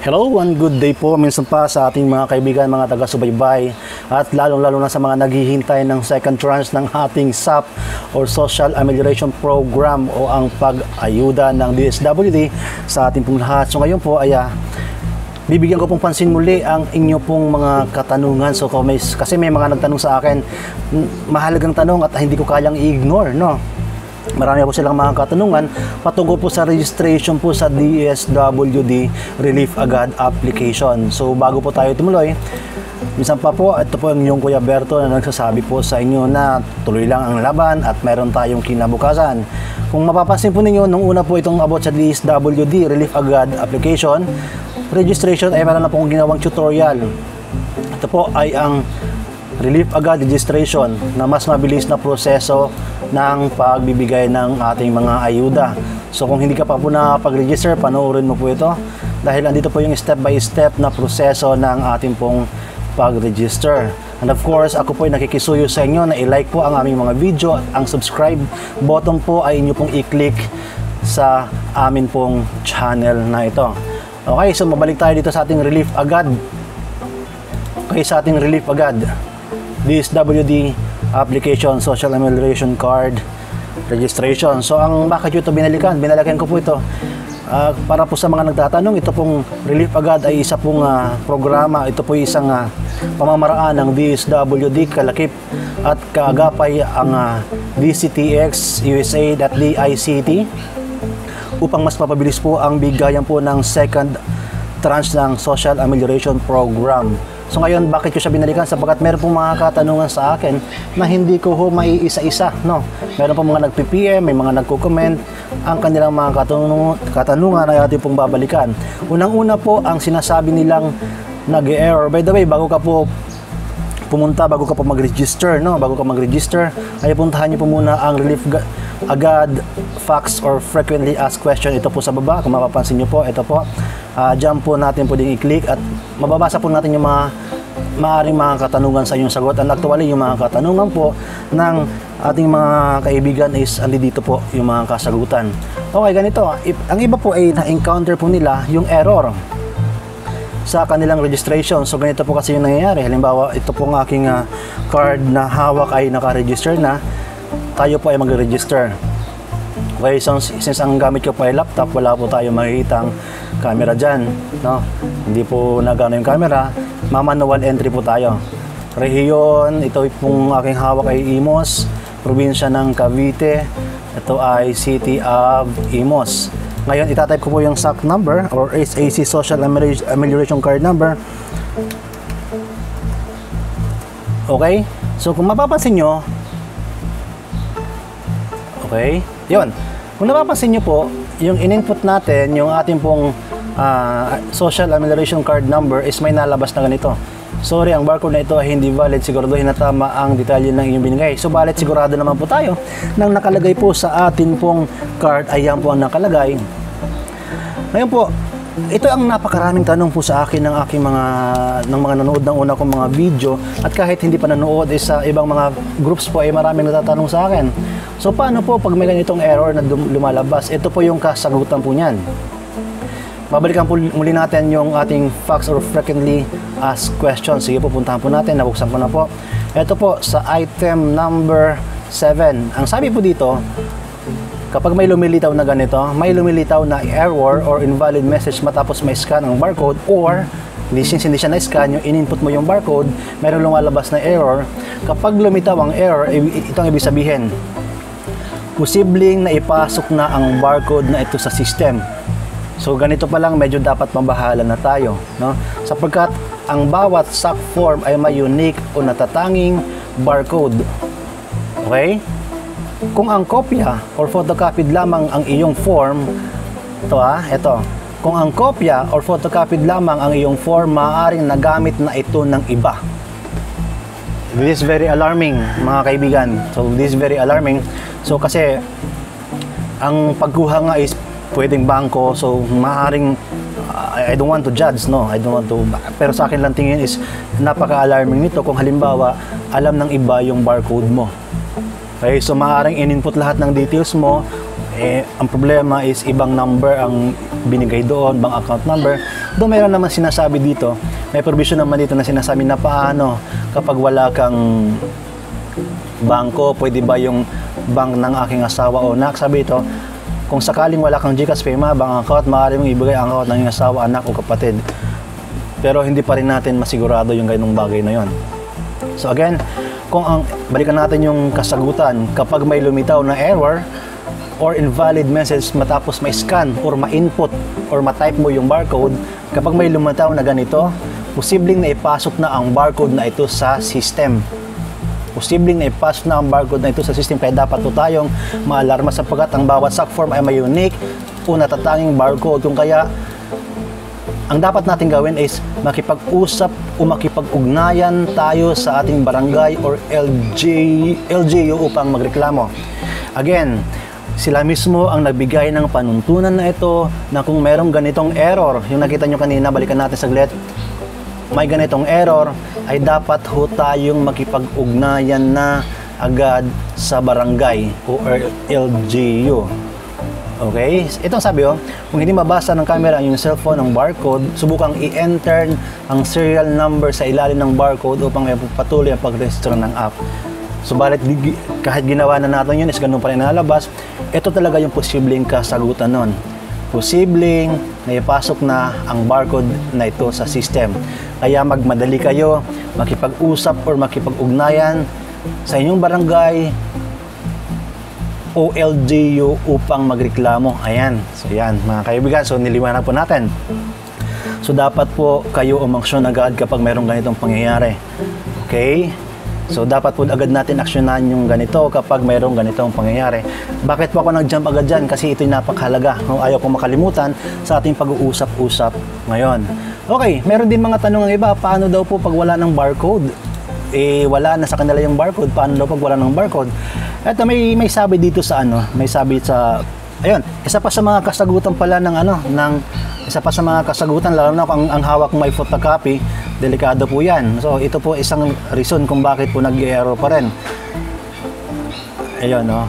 Hello, one good day po minsan pa sa ating mga kaibigan, mga taga-subaybay at lalong-lalo na sa mga naghihintay ng second tranche ng ating SAP or Social Amelioration Program o ang pag-ayuda ng DSWD sa ating pong lahat. So ngayon po ay ah, bibigyan ko pong pansin muli ang inyo pong mga katanungan. So may, kasi may mga nagtanong sa akin, "Mm, mahalagang tanong at hindi ko kayang i-ignore, no? Marami po silang mga katanungan patungkol po sa registration po sa DSWD Relief Agad application. So bago po tayo tumuloy, minsan pa po, ito po ang inyong Kuya Berto na nagsasabi po sa inyo na tuloy lang ang laban at meron tayong kinabukasan. Kung mapapansin po ninyo, nung una po itong about sa DSWD Relief Agad application, registration ay meron na pong ginawang tutorial. Ito po ay ang relief agad registration na mas mabilis na proseso ng pagbibigay ng ating mga ayuda. So kung hindi ka pa po nakapag-register, panoorin mo po ito dahil andito po yung step by step na proseso ng ating pong pag-register. And of course, ako po ay nakikisuyo sa inyo na i-like po ang aming mga video at ang subscribe button po ay inyo pong i-click sa amin pong channel na ito. Okay, so mabalik tayo dito sa ating relief agad. Okay, sa ating relief agad. DSWD application, social amelioration card, registration. So ang bakit ito binalikan? Binalikan ko po ito. Ah, para po sa mga nagtatanong, ito pong Relief Agad ay isa pong ah, programa. Ito po isang ah, pamamaraan ng DSWD kalakip at kaagapay ang ah, DCTX USA.DICT upang mas mapabilis po ang bigayan po ng second tranche ng Social Amelioration Program. So ngayon, bakit ko siya binalikan? Sapagkat meron pong mga katanungan sa akin na hindi ko ho maiisa-isa. No? Meron pong mga nag-PPM, may mga nagko-comment. Ang kanilang mga katanung katanungan ay ating pong babalikan. Unang-una po, ang sinasabi nilang nag-error. By the way, bago ka po pumunta bago ka pa mag-register, no? Bago ka mag-register, ay puntahan niyo po muna ang relief ga- agad facts or frequently asked question. Ito po sa baba, kung mapapansin niyo po, ito po. Ah, diyan po natin pwedeng i-click at mababasa po natin yung mga maaring mga katanungan sa inyong sagot. And actually, yung mga katanungan po ng ating mga kaibigan is andi dito po yung mga kasagutan. Okay, ganito. If- ang iba po ay na-encounter po nila yung error sa kanilang registration. So ganito po kasi yung nangyayari. Halimbawa, ito pong aking ah, card na hawak ay naka-register na. Tayo po ay mag-register. Okay, so since ang gamit ko po ay laptop, wala po tayo makikita ang camera dyan. No? Hindi po nagano yung camera. Mamanual entry po tayo. Rehiyon, ito pong aking hawak ay Imos, probinsya ng Cavite. Ito ay City of Imos. Ngayon, itatype ko po yung SAC number or SAC Social Amelior- Amelioration Card number. Okay? So, kung mapapansin nyo, okay? Yun. Kung napapansin nyo po, yung in-input natin, yung ating pong ah, Social Amelioration Card number is may nalabas na ganito. Sorry, ang barcode na ito ay hindi valid. Siguraduhin na tama ang detalye ng inyong binigay. So, valid sigurado naman po tayo nang nakalagay po sa atin pong card, ayan po ang nakalagay. Ngayon po, ito ang napakaraming tanong po sa akin ng aking mga ng mga nanood ng una kong mga video at kahit hindi pa nanood is sa ibang mga groups po ay maraming natatanong sa akin. So paano po pag may ganitong error na lumalabas? Ito po yung kasagutan po niyan. Babalikan po muli natin yung ating facts or frequently asked questions. Sige po, puntahan po natin. Nabuksan ko na po. Ito po sa item number 7. Ang sabi po dito, Kapag may lumilitaw na ganito, may lumilitaw na error or invalid message matapos may scan ang barcode or hindi since hindi siya na-scan, yung in-input mo yung barcode, meron lumalabas na error. Kapag lumitaw ang error, ito ang ibig sabihin. Posibleng na ipasok na ang barcode na ito sa system. So ganito pa lang medyo dapat mabahala na tayo, no? Sapagkat ang bawat SAC form ay may unique o natatanging barcode. Okay? Kung ang kopya or photocopied lamang ang iyong form, ito ah, ito. Kung ang kopya or photocopied lamang ang iyong form, maaaring nagamit na ito ng iba. This is very alarming, mga kaibigan. So, this is very alarming. So, kasi, ang pagkuha nga is pwedeng bangko. So, maaaring, uh, I don't want to judge, no? I don't want to, pero sa akin lang tingin is, napaka-alarming nito kung halimbawa, alam ng iba yung barcode mo. Okay, so maaaring in-input lahat ng details mo Eh, ang problema is ibang number ang binigay doon, bang account number. Doon mayroon naman sinasabi dito, may provision naman dito na sinasabi na paano kapag wala kang bangko, pwede ba yung bank ng aking asawa o anak? Sabi ito, kung sakaling wala kang GCash Pema, bank account, maaari mong ibigay ang account ng iyong asawa, anak o kapatid. Pero hindi pa rin natin masigurado yung ganung bagay na yon. So again, kung ang balikan natin yung kasagutan, kapag may lumitaw na error or invalid message matapos ma-scan or ma-input or ma-type mo yung barcode, kapag may lumitaw na ganito, posibleng na ipasok na ang barcode na ito sa system posibleng na ipasok na ang barcode na ito sa system kaya dapat po tayong maalarma sapagkat ang bawat SAC form ay may unique o natatanging barcode kung kaya ang dapat natin gawin is makipag-usap o makipag-ugnayan tayo sa ating barangay or LG, LGU upang magreklamo. Again, sila mismo ang nagbigay ng panuntunan na ito na kung merong ganitong error, yung nakita nyo kanina, balikan natin saglit, may ganitong error, ay dapat ho tayong makipag-ugnayan na agad sa barangay o LGU. Okay? Itong sabi oh, kung hindi mabasa ng camera yung cellphone ng barcode, subukang i-enter ang serial number sa ilalim ng barcode upang patuloy ang pag-register ng app. Subalit kahit ginawa na natin yun is ganun pa rin nalabas, ito talaga yung posibleng kasagutan nun. Posibleng na ipasok na ang barcode na ito sa system. Kaya magmadali kayo, makipag-usap or makipag-ugnayan sa inyong barangay, OLGU upang magreklamo. Ayan. So yan mga kaibigan. So niliwanag po natin. So dapat po kayo umaksyon agad kapag mayroong ganitong pangyayari. Okay? So dapat po agad natin aksyonan yung ganito kapag mayroong ganitong pangyayari. Bakit po ako nag-jump agad dyan? Kasi ito'y napakahalaga. Kung ayaw kong makalimutan sa ating pag-uusap-usap ngayon. Okay, meron din mga tanong ng iba. Paano daw po pag wala ng barcode? Eh, wala na sa kanila yung barcode. Paano daw pag wala ng barcode? Ito may may sabi dito sa ano, may sabi sa ayun, isa pa sa mga kasagutan pala ng ano, ng isa pa sa mga kasagutan lalo na kung ang, ang hawak may photocopy, delikado po 'yan. So ito po isang reason kung bakit po nag-error pa rin. Ayun, no.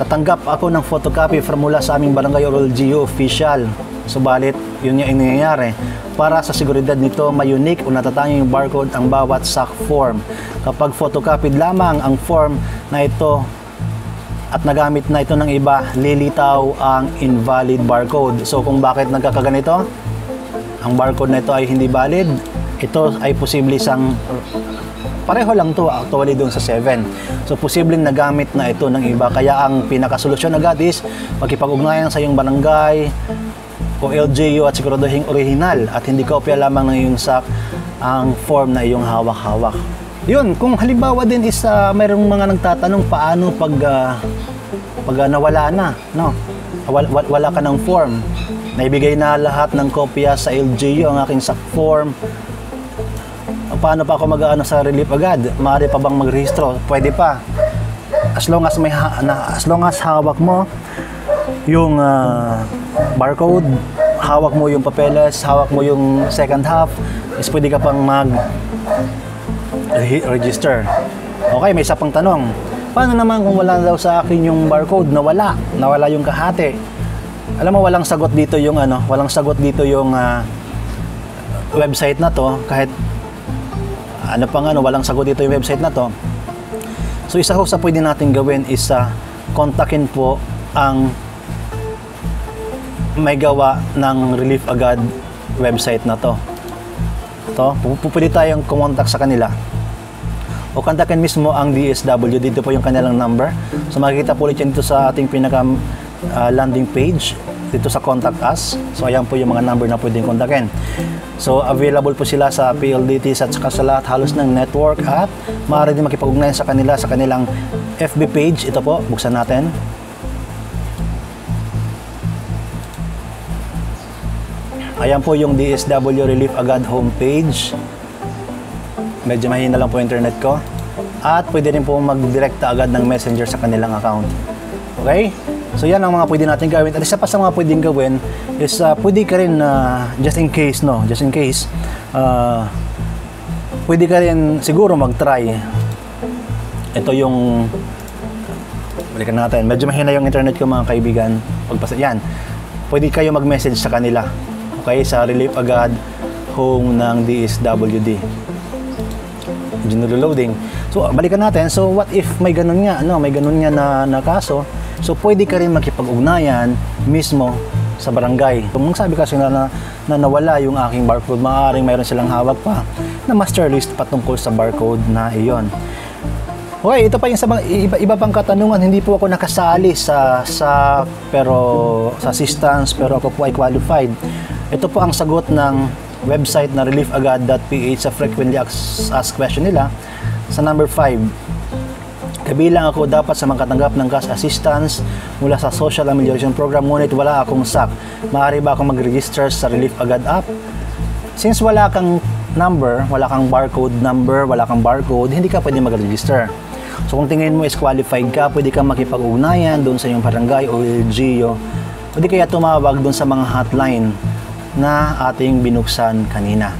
Natanggap ako ng photocopy from mula sa aming barangay or LGU official. Subalit, yun yung nangyayari. Para sa seguridad nito, may unique o natatanging barcode ang bawat SAC form. Kapag photocopied lamang ang form na ito at nagamit na ito ng iba, lilitaw ang invalid barcode. So kung bakit nagkakaganito, ang barcode na ito ay hindi valid, ito ay posible isang pareho lang to actually doon sa 7. So posibleng nagamit na ito ng iba. Kaya ang pinakasolusyon agad is magkipag-ugnayan sa iyong barangay, o LGU at siguraduhin original at hindi kopya lamang ng iyong SAC ang form na iyong hawak-hawak. Yun, kung halimbawa din is uh, mayroong mga nagtatanong paano pag uh, pag uh, nawala na, no? Wala, wala ka ng form. Naibigay na lahat ng kopya sa LGU ang aking SAC form. Paano pa ako mag-ano sa relief agad? Maaari pa bang magrehistro? Pwede pa. As long as may ha- na, as long as hawak mo yung uh, barcode, hawak mo yung papeles, hawak mo yung second half, is pwede ka pang mag register. Okay, may isa pang tanong. Paano naman kung wala daw sa akin yung barcode? Nawala. Nawala yung kahati. Alam mo, walang sagot dito yung ano, walang sagot dito yung uh, website na to. Kahit ano pang ano, walang sagot dito yung website na to. So isa ko sa pwede natin gawin is uh, kontakin po ang may gawa ng Relief Agad website na to. To, pupili tayong kumontak sa kanila. O kontakin mismo ang DSW. Dito po yung kanilang number. So makikita po ulit yan dito sa ating pinaka uh, landing page dito sa contact us. So ayan po yung mga number na pwedeng kontakin. So available po sila sa PLDT at saka sa lahat halos ng network at maaari din makipag-ugnayan sa kanila sa kanilang FB page. Ito po, buksan natin. Ayan po yung DSW Relief Agad homepage. Medyo mahina lang po internet ko. At pwede rin po mag-directa agad ng messenger sa kanilang account. Okay? So yan ang mga pwede natin gawin. At isa pa sa mga pwedeng gawin is uh, pwede ka rin, uh, just in case, no? Just in case, uh, pwede ka rin siguro mag-try. Ito yung Balikan natin. Medyo mahina yung internet ko mga kaibigan. Pagpasa yan. Pwede kayo mag-message sa kanila. Okay, sa Relief Agad home ng DSWD. General loading. So, balikan natin. So, what if may ganun nga, no? May ganun nga na, na kaso. So, pwede ka rin makipag-ugnayan mismo sa barangay. Kung sabi kasi na, na, na nawala yung aking barcode, maaaring mayroon silang hawak pa na master list patungkol sa barcode na iyon. Okay, ito pa yung sa iba, iba pang katanungan. Hindi po ako nakasali sa sa pero sa assistance pero ako po ay qualified. Ito po ang sagot ng website na reliefagad.ph sa frequently asked question nila sa number 5. Kabilang ako dapat sa makatanggap ng cash assistance mula sa Social Amelioration Program ngunit wala akong SAC. Maaari ba akong mag-register sa Relief Agad app? Since wala kang number, wala kang barcode number, wala kang barcode, hindi ka pwede mag-register. So kung tingin mo is qualified ka, pwede kang makipag-ugnayan doon sa iyong barangay o LGU. Pwede kaya tumawag doon sa mga hotline na ating binuksan kanina.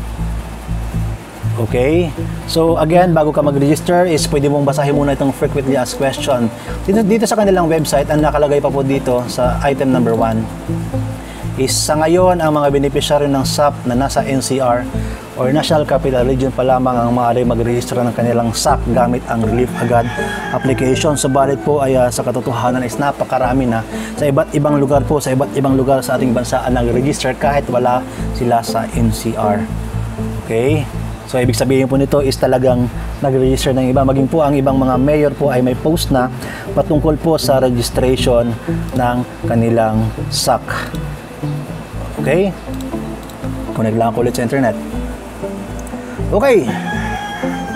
Okay? So again, bago ka mag-register is pwede mong basahin muna itong frequently asked question. Dito, dito sa kanilang website, ang nakalagay pa po dito sa item number 1 is sa ngayon ang mga beneficiary ng SAP na nasa NCR or National Capital Region pa lamang ang maaari mag-register ng kanilang SAC gamit ang Relief Agad application. Subalit po ay uh, sa katotohanan is napakarami na sa iba't ibang lugar po, sa iba't ibang lugar sa ating bansa ang nag-register kahit wala sila sa NCR. Okay? So ibig sabihin po nito is talagang nag-register ng iba. Maging po ang ibang mga mayor po ay may post na patungkol po sa registration ng kanilang SAC. Okay? Connect lang ako ulit sa internet. Okay.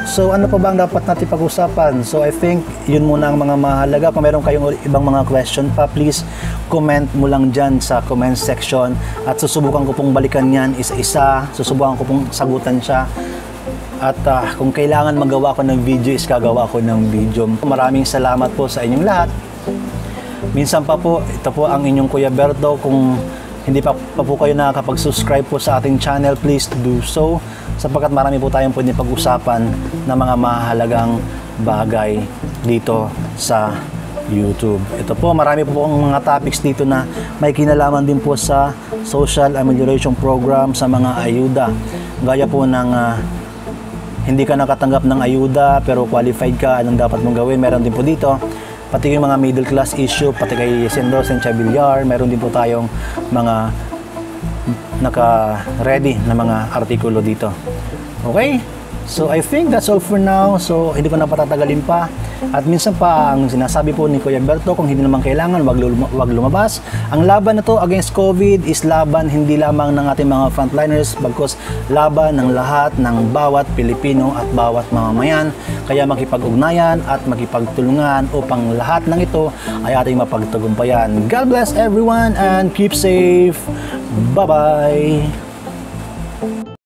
So ano pa ba ang dapat natin pag-usapan? So I think yun muna ang mga mahalaga. Kung meron kayong ibang mga question pa, please comment mo lang dyan sa comment section at susubukan ko pong balikan yan isa-isa. Susubukan ko pong sagutan siya. At uh, kung kailangan magawa ko ng video, is gagawa ko ng video. Maraming salamat po sa inyong lahat. Minsan pa po, ito po ang inyong Kuya Berto. Kung hindi pa, pa po kayo nakakapag-subscribe po sa ating channel, please do so sapagkat marami po tayong pwedeng pag-usapan ng mga mahalagang bagay dito sa YouTube. Ito po, marami po pong mga topics dito na may kinalaman din po sa social amelioration program sa mga ayuda. Gaya po ng uh, hindi ka nakatanggap ng ayuda pero qualified ka, anong dapat mong gawin? Meron din po dito. Pati yung mga middle class issue, pati kay Sendos and Chavillar, meron din po tayong mga naka-ready na mga artikulo dito. Okay? So I think that's all for now. So hindi ko na patatagalin pa. At minsan pa ang sinasabi po ni Kuya Berto kung hindi naman kailangan wag, wag lumabas. Ang laban na to against COVID is laban hindi lamang ng ating mga frontliners bagkus laban ng lahat ng bawat Pilipino at bawat mamamayan. Kaya makipag-ugnayan at makipagtulungan upang lahat ng ito ay ating mapagtagumpayan. God bless everyone and keep safe. Bye-bye!